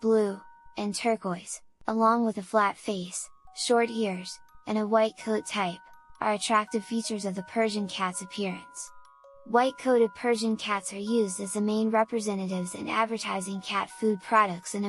blue, and turquoise, along with a flat face, short ears, and a white coat type, are attractive features of the Persian cat's appearance. White-coated Persian cats are used as the main representatives in advertising cat food products in